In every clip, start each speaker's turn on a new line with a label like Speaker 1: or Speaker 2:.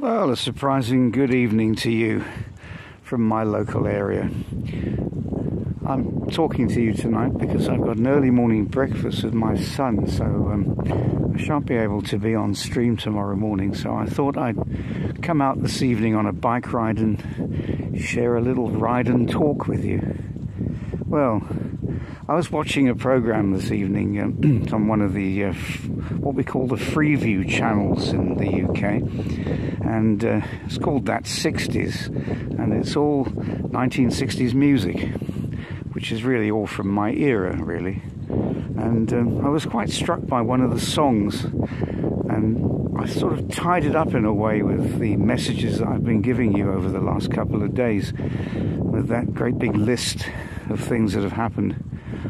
Speaker 1: Well, a surprising good evening to you from my local area. I'm talking to you tonight because I've got an early morning breakfast with my son, so um, I shan't be able to be on stream tomorrow morning. So I thought I'd come out this evening on a bike ride and share a little ride and talk with you. Well, I was watching a program this evening um, on one of the uh, f- what we call the Freeview channels in the UK, and uh, it's called That 60s, and it's all 1960s music, which is really all from my era, really. And um, I was quite struck by one of the songs, and I sort of tied it up in a way with the messages that I've been giving you over the last couple of days, with that great big list of things that have happened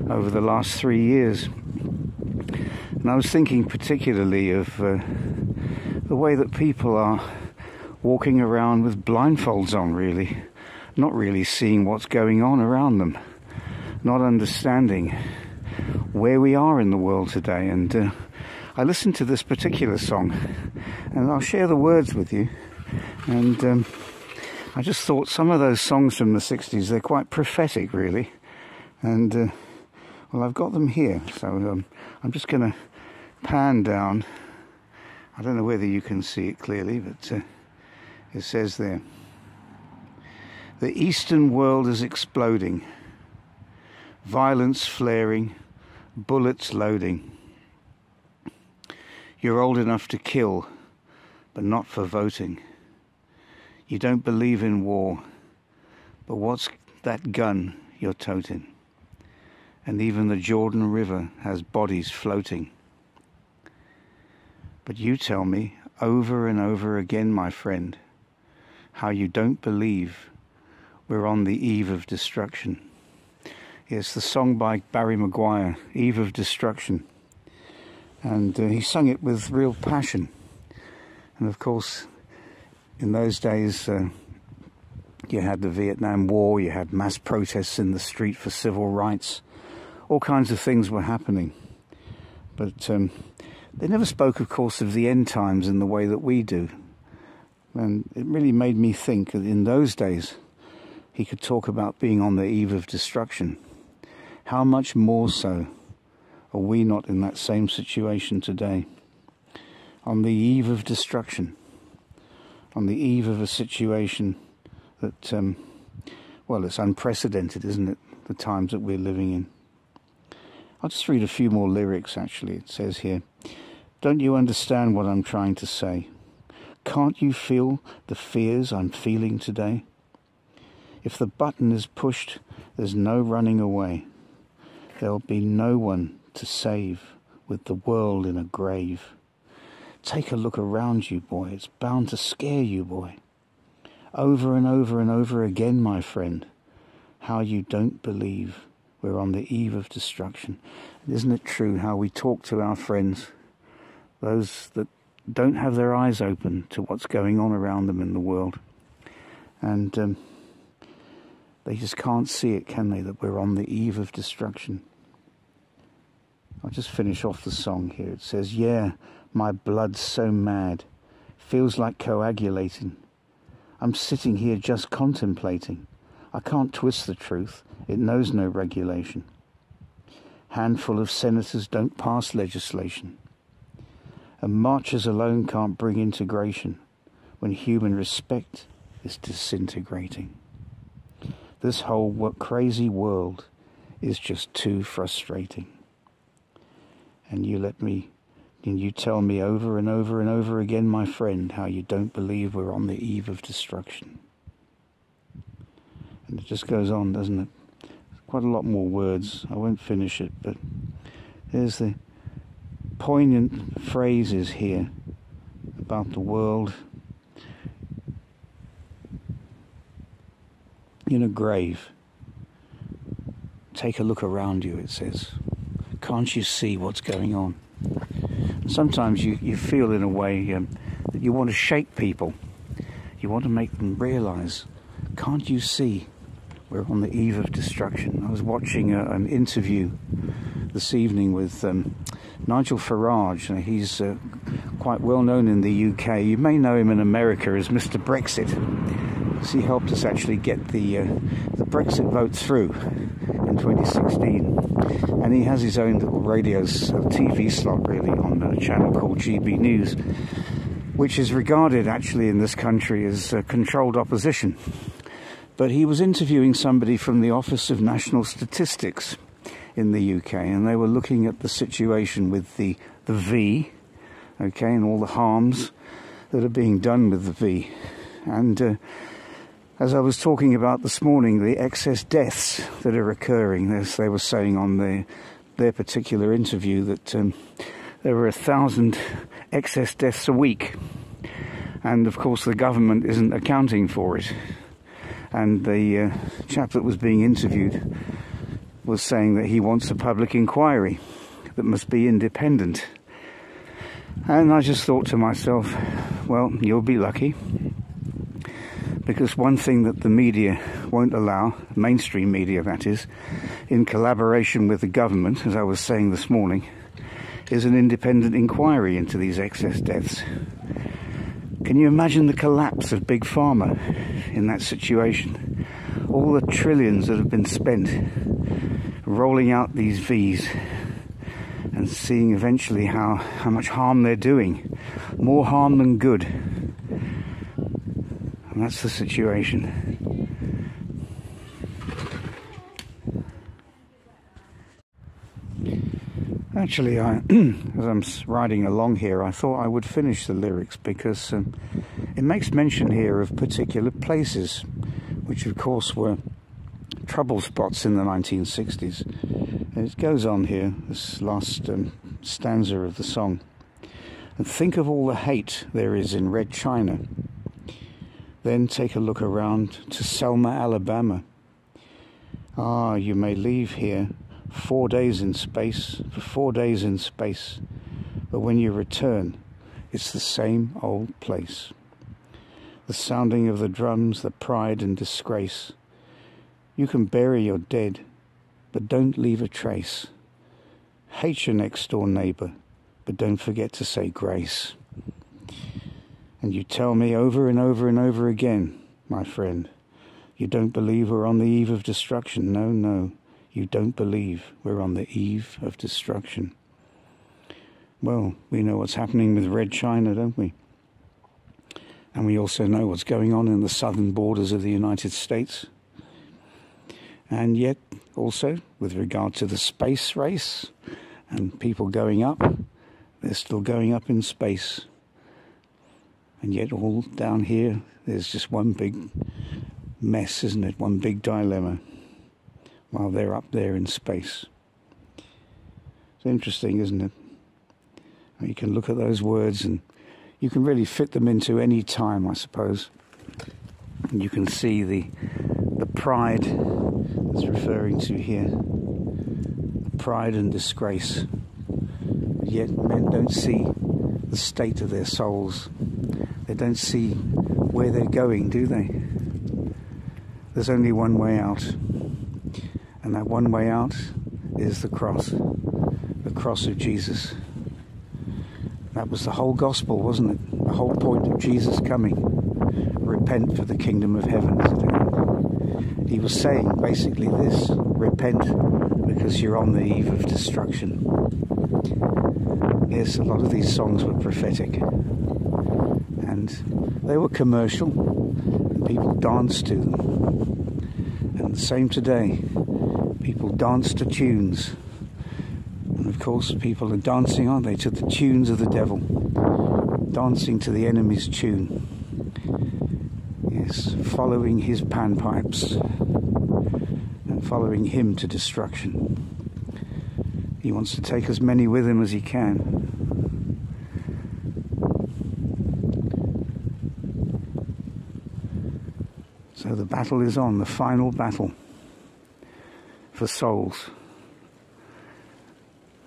Speaker 1: over the last three years. And I was thinking particularly of uh, the way that people are walking around with blindfolds on, really, not really seeing what's going on around them, not understanding where we are in the world today. And uh, I listened to this particular song, and I'll share the words with you. And um, I just thought some of those songs from the 60s, they're quite prophetic, really. And uh, well, I've got them here, so um, I'm just going to pan down. I don't know whether you can see it clearly, but uh, it says there The Eastern world is exploding, violence flaring, bullets loading. You're old enough to kill, but not for voting. You don't believe in war, but what's that gun you're toting? and even the Jordan River has bodies floating. But you tell me over and over again, my friend, how you don't believe we're on the eve of destruction. It's the song by Barry McGuire, Eve of Destruction. And uh, he sung it with real passion. And of course, in those days, uh, you had the Vietnam War, you had mass protests in the street for civil rights all kinds of things were happening. But um, they never spoke, of course, of the end times in the way that we do. And it really made me think that in those days, he could talk about being on the eve of destruction. How much more so are we not in that same situation today? On the eve of destruction, on the eve of a situation that, um, well, it's unprecedented, isn't it? The times that we're living in. I'll just read a few more lyrics actually. It says here Don't you understand what I'm trying to say? Can't you feel the fears I'm feeling today? If the button is pushed, there's no running away. There'll be no one to save with the world in a grave. Take a look around you, boy. It's bound to scare you, boy. Over and over and over again, my friend, how you don't believe we're on the eve of destruction. isn't it true how we talk to our friends, those that don't have their eyes open to what's going on around them in the world? And um, they just can't see it, can they, that we're on the eve of destruction? I'll just finish off the song here. It says, Yeah, my blood's so mad, feels like coagulating. I'm sitting here just contemplating. I can't twist the truth. It knows no regulation. Handful of senators don't pass legislation. And marchers alone can't bring integration when human respect is disintegrating. This whole crazy world is just too frustrating. And you let me, and you tell me over and over and over again, my friend, how you don't believe we're on the eve of destruction. And it just goes on, doesn't it? Quite a lot more words. I won't finish it, but there's the poignant phrases here about the world in a grave. Take a look around you, it says. Can't you see what's going on? Sometimes you, you feel in a way um, that you want to shake people. You want to make them realize, can't you see we're on the eve of destruction. I was watching a, an interview this evening with um, Nigel Farage. He's uh, quite well known in the UK. You may know him in America as Mr. Brexit. He helped us actually get the uh, the Brexit vote through in 2016, and he has his own little radio TV slot really on a channel called GB News, which is regarded actually in this country as uh, controlled opposition. But he was interviewing somebody from the Office of National Statistics in the UK, and they were looking at the situation with the the V, okay, and all the harms that are being done with the V, and. Uh, as I was talking about this morning, the excess deaths that are occurring, as they were saying on the, their particular interview, that um, there were a thousand excess deaths a week. And of course, the government isn't accounting for it. And the uh, chap that was being interviewed was saying that he wants a public inquiry that must be independent. And I just thought to myself, well, you'll be lucky because one thing that the media won't allow, mainstream media that is, in collaboration with the government, as I was saying this morning, is an independent inquiry into these excess deaths. Can you imagine the collapse of Big Pharma in that situation? All the trillions that have been spent rolling out these Vs and seeing eventually how, how much harm they're doing. More harm than good. And that's the situation. Actually, I, as I'm riding along here, I thought I would finish the lyrics because um, it makes mention here of particular places, which of course were trouble spots in the 1960s. And it goes on here, this last um, stanza of the song. And think of all the hate there is in Red China then take a look around to Selma, Alabama. Ah, you may leave here four days in space, for four days in space, but when you return, it's the same old place. The sounding of the drums, the pride and disgrace. You can bury your dead, but don't leave a trace. Hate your next door neighbor, but don't forget to say grace. And you tell me over and over and over again, my friend, you don't believe we're on the eve of destruction. No, no, you don't believe we're on the eve of destruction. Well, we know what's happening with Red China, don't we? And we also know what's going on in the southern borders of the United States. And yet, also, with regard to the space race and people going up, they're still going up in space. And yet, all down here, there's just one big mess, isn't it? One big dilemma while they're up there in space. It's interesting, isn't it? You can look at those words and you can really fit them into any time, I suppose. And you can see the the pride that's referring to here. Pride and disgrace. Yet men don't see the state of their souls they don't see where they're going, do they? There's only one way out. And that one way out is the cross, the cross of Jesus. That was the whole gospel, wasn't it? The whole point of Jesus coming. Repent for the kingdom of heaven. He was saying basically this repent because you're on the eve of destruction. Yes, a lot of these songs were prophetic and they were commercial, and people danced to them. And the same today, people dance to tunes. And of course, people are dancing, aren't they, to the tunes of the devil, dancing to the enemy's tune. Yes, following his panpipes and following him to destruction. He wants to take as many with him as he can. So the battle is on, the final battle for souls.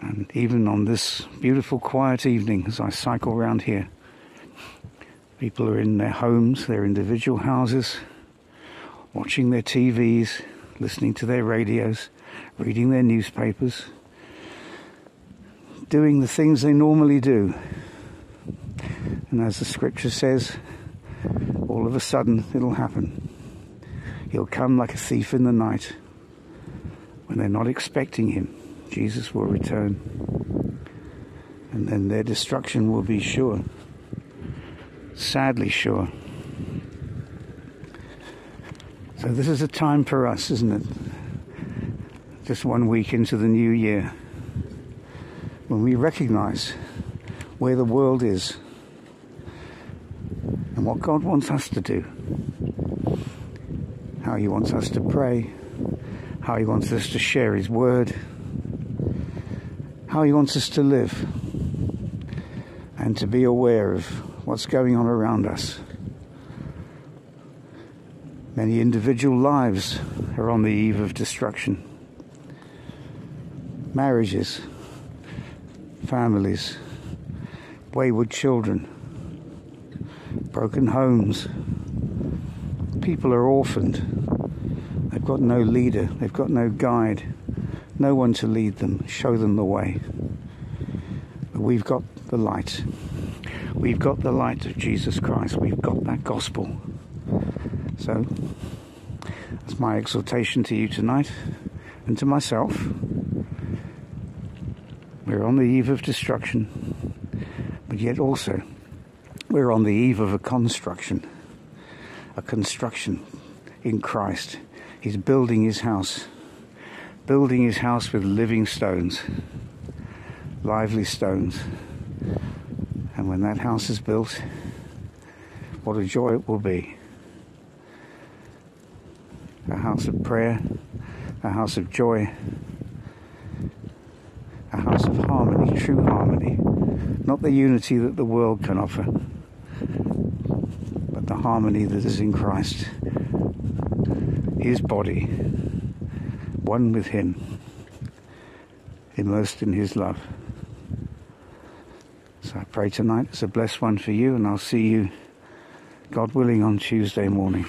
Speaker 1: And even on this beautiful, quiet evening, as I cycle around here, people are in their homes, their individual houses, watching their TVs, listening to their radios, reading their newspapers, doing the things they normally do. And as the scripture says, all of a sudden it'll happen. He'll come like a thief in the night. When they're not expecting him, Jesus will return. And then their destruction will be sure. Sadly sure. So this is a time for us, isn't it? Just one week into the new year, when we recognize where the world is and what God wants us to do, how He wants us to pray, how He wants us to share His word, how He wants us to live, and to be aware of what's going on around us. Many individual lives are on the eve of destruction. Marriages, families, wayward children, broken homes. People are orphaned. They've got no leader, they've got no guide, no one to lead them, show them the way. We've got the light. We've got the light of Jesus Christ. We've got that gospel. So, that's my exhortation to you tonight and to myself. We're on the eve of destruction, but yet also we're on the eve of a construction. A construction in Christ. He's building his house, building his house with living stones, lively stones. And when that house is built, what a joy it will be a house of prayer, a house of joy, a house of harmony, true harmony, not the unity that the world can offer, but the harmony that is in Christ, His body, one with Him, immersed in His love. I pray tonight it's a blessed one for you, and I'll see you, God willing, on Tuesday morning.